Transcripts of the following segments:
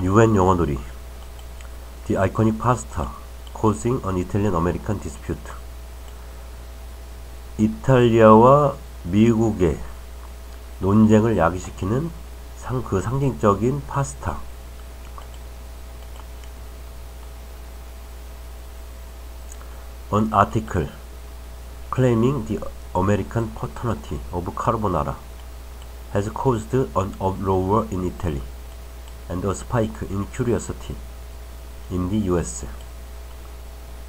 UN 영어놀이 The iconic pasta causing an Italian-American dispute 이탈리아와 미국의 논쟁을 야기시키는 상, 그 상징적인 파스타 An article claiming the American paternity of carbonara has caused an uproar in Italy and a spike in curiosity in the US.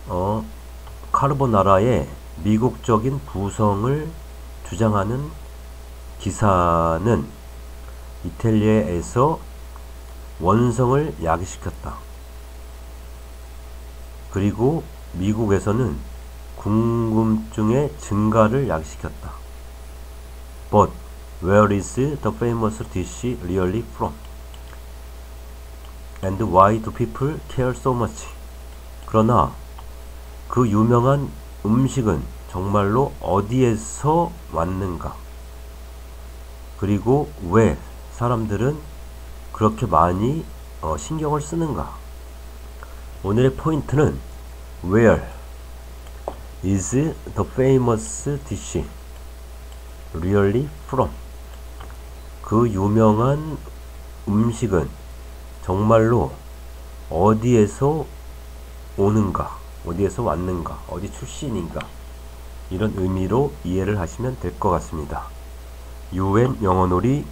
어, 카르보나라의 미국적인 부성을 주장하는 기사는 이탈리아에서 원성을 야기시켰다. 그리고 미국에서는 궁금증의 증가를 야기시켰다. But where is the famous dish really from? And why do people care so much? 그러나 그 유명한 음식은 정말로 어디에서 왔는가? 그리고 왜 사람들은 그렇게 많이 어, 신경을 쓰는가? 오늘의 포인트는 Where is the famous dish really from? 그 유명한 음식은 정말로 어디에서 오는가, 어디에서 왔는가, 어디 출신인가 이런 의미로 이해를 하시면 될 것 같습니다. UN 영어놀이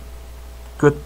끝